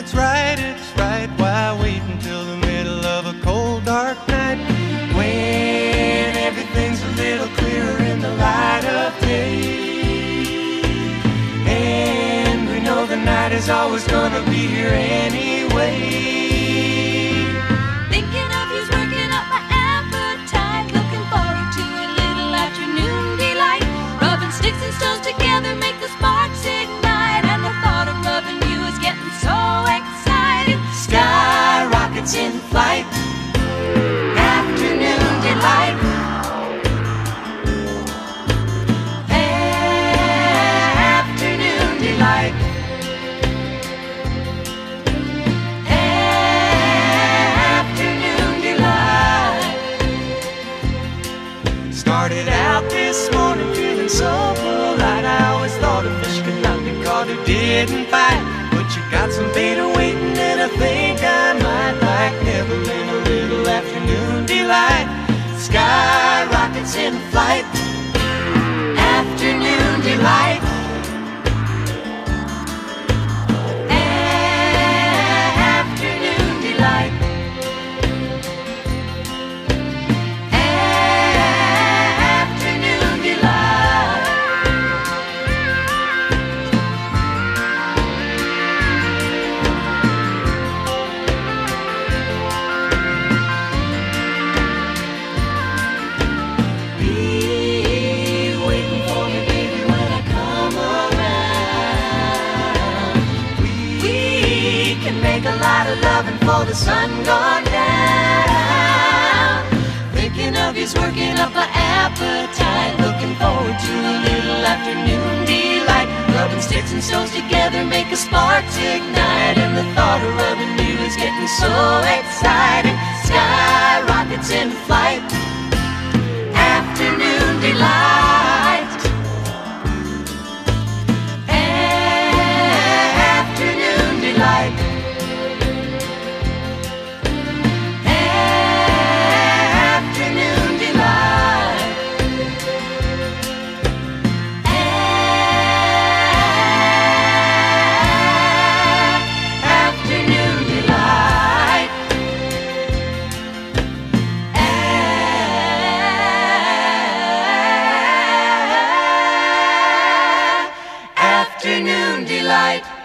it's right, it's right. Why wait until the middle of a cold, dark night when everything's a little clearer in the light of day? And we know the night is always gonna be here anyway. Thinking of you's working up my appetite. Looking forward to a little afternoon delight. Rubbing sticks and stones together make the sparks Started out this morning feeling so polite. I always thought a fish could not be caught who didn't fight. But you got some beta waiting, and I think I might like Evelyn a little afternoon delight. Sky rockets in flight, lot of loving for the sun gone down. Thinking of you's working up my appetite. Looking forward to a little afternoon delight. Rubbing sticks and stones together make a spark ignite. And the thought of rubbing you is getting so exciting. Sky rockets in flight. afternoon delight.